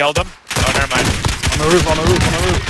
Killed him. Oh, never mind. On the roof, on the roof, on the roof.